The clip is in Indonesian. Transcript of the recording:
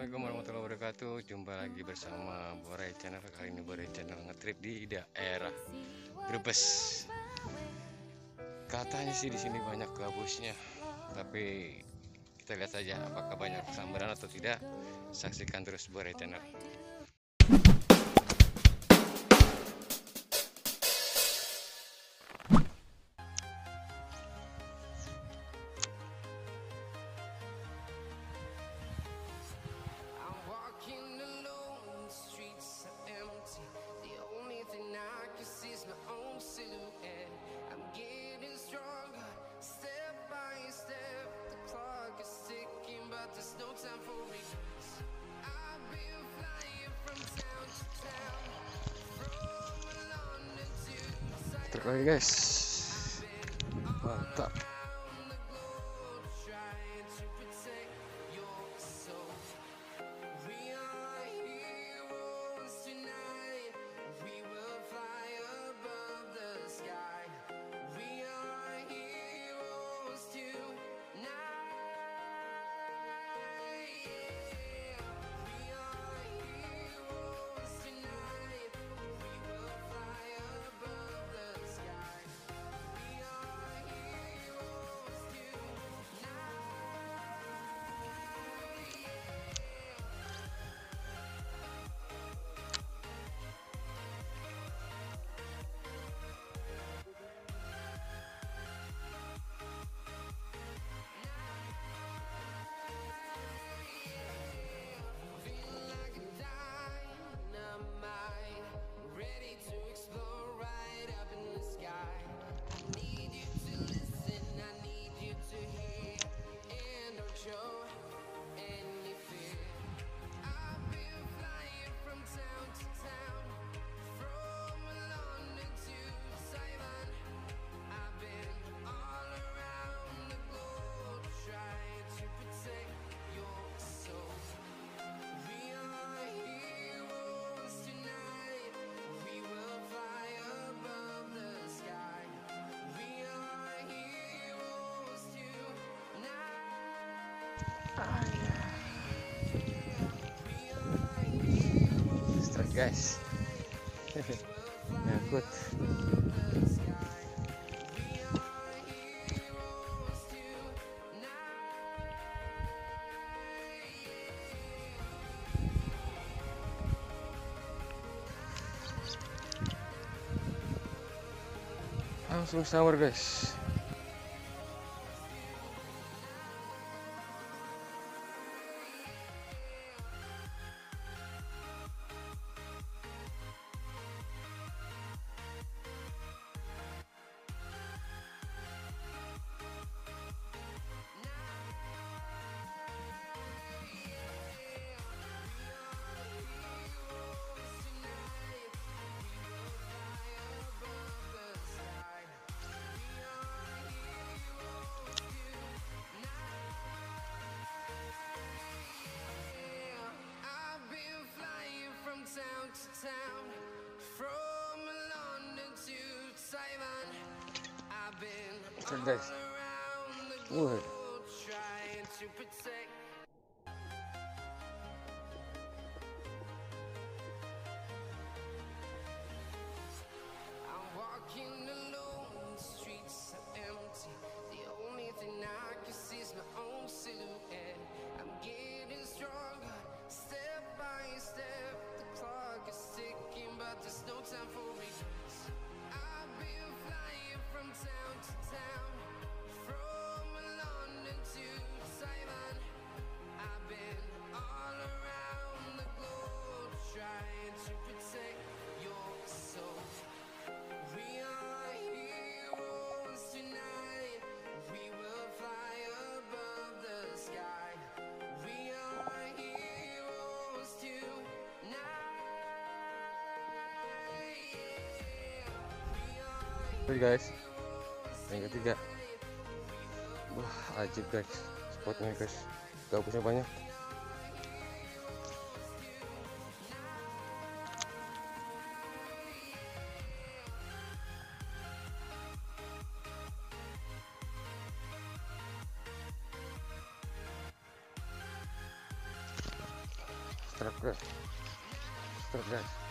Assalamualaikum warahmatullahi wabarakatuh. Jumpa lagi bersama Borai Channel. Kali ini Borai Channel ngetrip di daerah Brebes. Katanya sih di sini banyak gabusnya. Tapi kita lihat saja apakah banyak sambaran atau tidak. Saksikan terus Borai Channel. Oke guys. guys. yeah, good. langsung shower guys yesterday. Wood. itu guys yang ketiga. Wah ajib guys spotnya guys, guys gabusnya banyak. Strike guys. Guys.